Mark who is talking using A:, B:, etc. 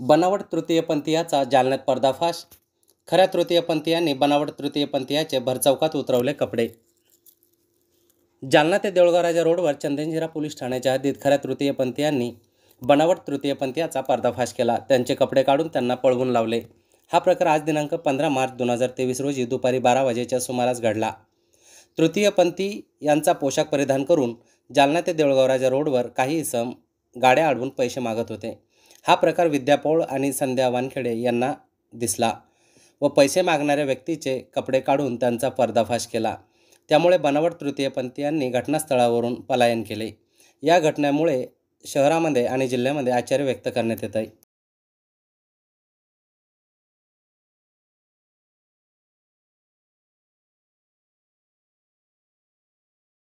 A: बनावट तृतीयपंथीयाचा जालन्यात पर्दाफाश. खऱ्या तृतीयपंथीयांनी बनावट तृतीयपंथीयाचे भरचौकात उतरवले कपडे. जालना ते देऊळगावराजा रोडवर चंदनजिरा पोलीस ठाण्याच्या हद्दीत खऱ्या तृतीयपंथीयांनी बनावट तृतीयपंथीयाचा पर्दाफाश केला. त्यांचे कपडे काढून त्यांना पळवून लावले. हा प्रकार आज दिनांक पंधरा मार्च दोन हजार तेवीस रोजी दुपारी बारा वाजेच्या सुमारास घडला. तृतीयपंथी यांचा पोशाख परिधान करून जालना ते देऊळगावराजा रोडवर काही इसम गाड्या अडवून पैसे मागत होते. हा प्रकार विद्यापौळ आणि संध्या वानखेडे यांना दिसला व पैसे मागणाऱ्या व्यक्तीचे कपडे काढून त्यांचा पर्दाफाश केला. त्यामुळे बनावट तृतीयपंथीयांनी घटनास्थळावरून पलायन केले. या घटनेमुळे शहरामध्ये आणि जिल्ह्यामध्ये आश्चर्य व्यक्त करण्यात येत आहे